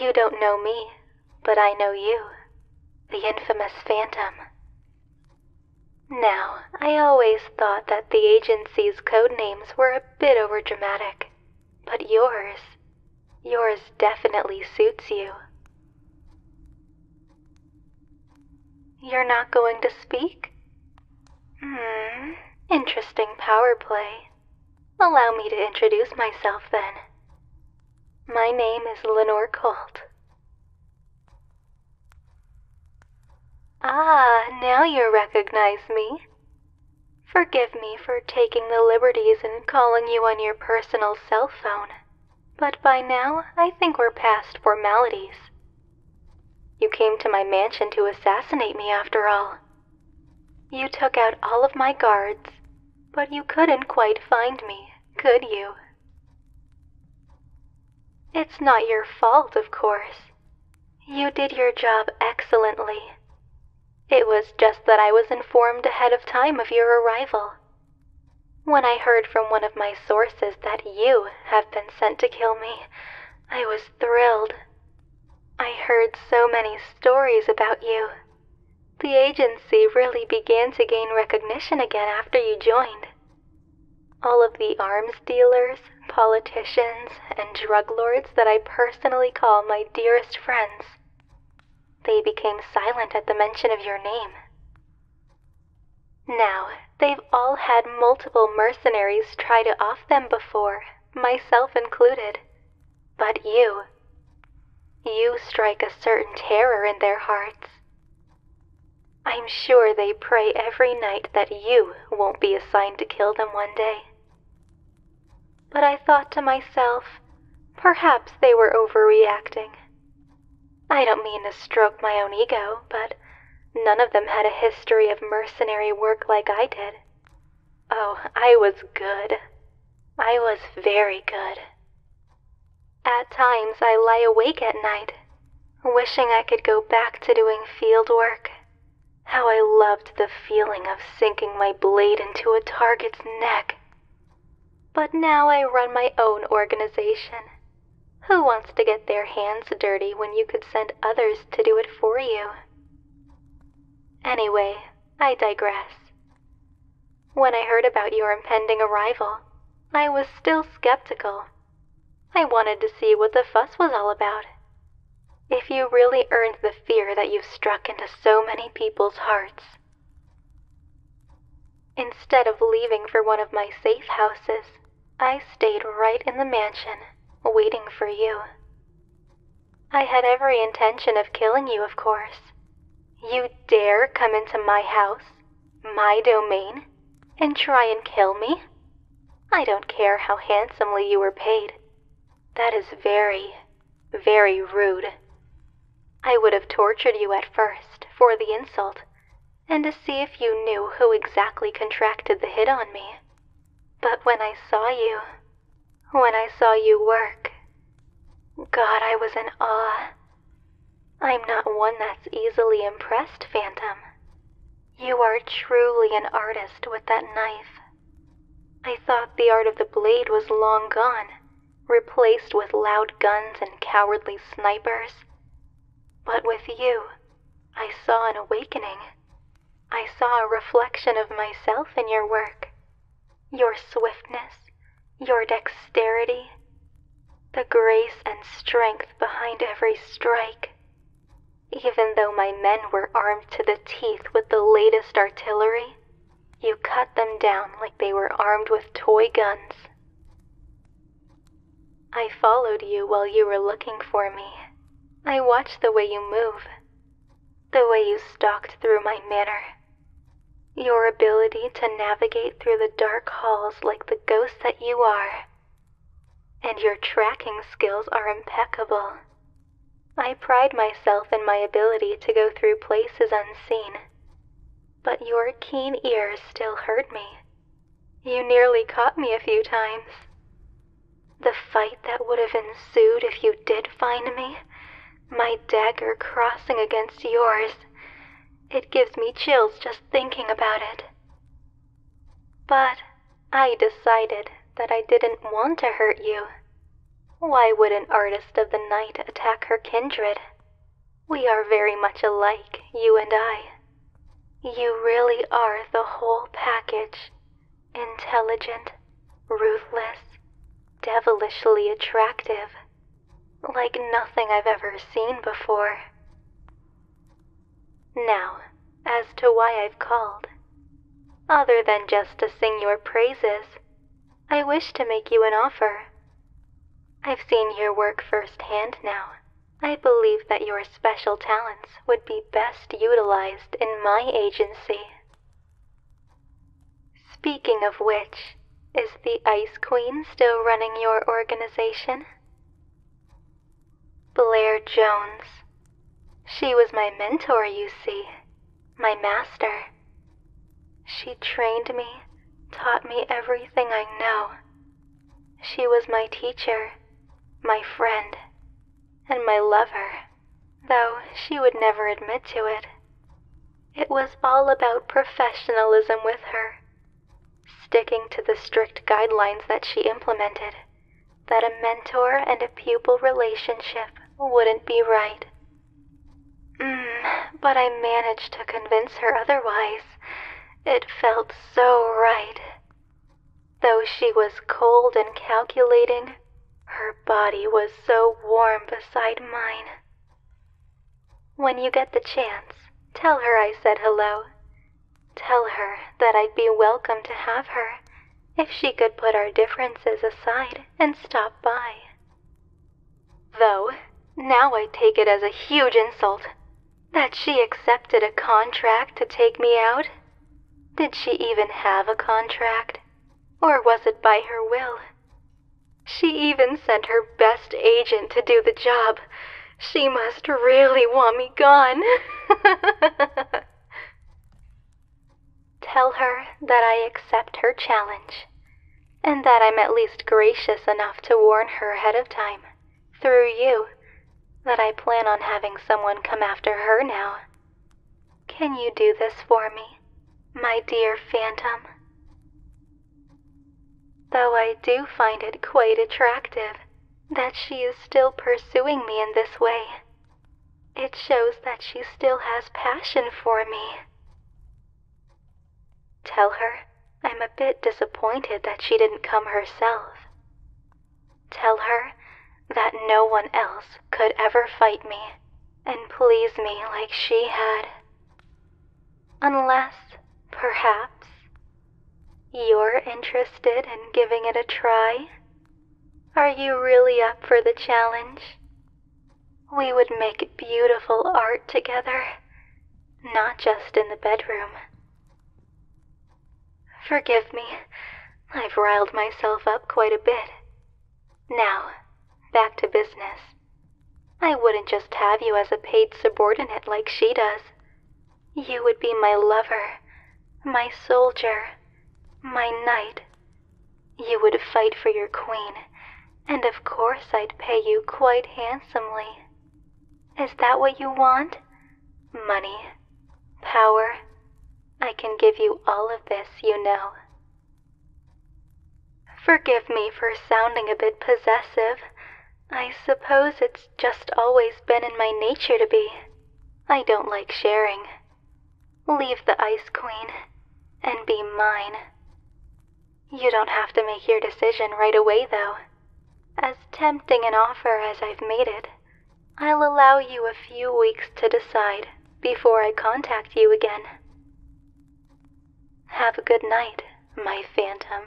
You don't know me, but I know you, the infamous Phantom. Now, I always thought that the agency's code names were a bit overdramatic, but yours, yours definitely suits you. You're not going to speak? Hmm, interesting power play. Allow me to introduce myself then. My name is Lenore Colt. Ah, now you recognize me. Forgive me for taking the liberties and calling you on your personal cell phone, but by now I think we're past formalities. You came to my mansion to assassinate me after all. You took out all of my guards, but you couldn't quite find me, could you? It's not your fault, of course. You did your job excellently. It was just that I was informed ahead of time of your arrival. When I heard from one of my sources that you have been sent to kill me, I was thrilled. I heard so many stories about you. The agency really began to gain recognition again after you joined. All of the arms dealers, politicians, and drug lords that I personally call my dearest friends, they became silent at the mention of your name. Now, they've all had multiple mercenaries try to off them before, myself included. But you, you strike a certain terror in their hearts. I'm sure they pray every night that you won't be assigned to kill them one day. But I thought to myself, perhaps they were overreacting. I don't mean to stroke my own ego, but none of them had a history of mercenary work like I did. Oh, I was good. I was very good. At times I lie awake at night, wishing I could go back to doing field work. How I loved the feeling of sinking my blade into a target's neck. But now I run my own organization. Who wants to get their hands dirty when you could send others to do it for you? Anyway, I digress. When I heard about your impending arrival, I was still skeptical. I wanted to see what the fuss was all about. If you really earned the fear that you've struck into so many people's hearts. Instead of leaving for one of my safe houses, I stayed right in the mansion, waiting for you. I had every intention of killing you, of course. You dare come into my house, my domain, and try and kill me? I don't care how handsomely you were paid. That is very, very rude. I would have tortured you at first for the insult, and to see if you knew who exactly contracted the hit on me. But when I saw you, when I saw you work, God, I was in awe. I'm not one that's easily impressed, Phantom. You are truly an artist with that knife. I thought the art of the blade was long gone replaced with loud guns and cowardly snipers. But with you, I saw an awakening. I saw a reflection of myself in your work. Your swiftness, your dexterity, the grace and strength behind every strike. Even though my men were armed to the teeth with the latest artillery, you cut them down like they were armed with toy guns. I followed you while you were looking for me. I watched the way you move, the way you stalked through my manor. Your ability to navigate through the dark halls like the ghost that you are. And your tracking skills are impeccable. I pride myself in my ability to go through places unseen. But your keen ears still heard me. You nearly caught me a few times. The fight that would have ensued if you did find me, my dagger crossing against yours, it gives me chills just thinking about it. But I decided that I didn't want to hurt you. Why would an artist of the night attack her kindred? We are very much alike, you and I. You really are the whole package intelligent, ruthless, devilishly attractive, like nothing I've ever seen before. Now, as to why I've called. Other than just to sing your praises, I wish to make you an offer. I've seen your work firsthand now. I believe that your special talents would be best utilized in my agency. Speaking of which, is the Ice Queen still running your organization? Blair Jones. She was my mentor, you see, my master. She trained me, taught me everything I know. She was my teacher, my friend, and my lover, though she would never admit to it. It was all about professionalism with her sticking to the strict guidelines that she implemented, that a mentor and a pupil relationship wouldn't be right. Mm, but I managed to convince her otherwise. It felt so right. Though she was cold and calculating, her body was so warm beside mine. When you get the chance, tell her I said hello Tell her that I'd be welcome to have her if she could put our differences aside and stop by. Though, now I take it as a huge insult that she accepted a contract to take me out. Did she even have a contract? Or was it by her will? She even sent her best agent to do the job. She must really want me gone. Tell her that I accept her challenge, and that I'm at least gracious enough to warn her ahead of time, through you, that I plan on having someone come after her now. Can you do this for me, my dear Phantom? Though I do find it quite attractive that she is still pursuing me in this way. It shows that she still has passion for me. Tell her I'm a bit disappointed that she didn't come herself. Tell her that no one else could ever fight me and please me like she had. Unless, perhaps, you're interested in giving it a try? Are you really up for the challenge? We would make beautiful art together, not just in the bedroom. Forgive me. I've riled myself up quite a bit. Business. I wouldn't just have you as a paid subordinate like she does. You would be my lover, my soldier, my knight. You would fight for your queen, and of course I'd pay you quite handsomely. Is that what you want? Money, power, I can give you all of this, you know. Forgive me for sounding a bit possessive. I suppose it's just always been in my nature to be. I don't like sharing. Leave the Ice Queen and be mine. You don't have to make your decision right away, though. As tempting an offer as I've made it, I'll allow you a few weeks to decide before I contact you again. Have a good night, my phantom.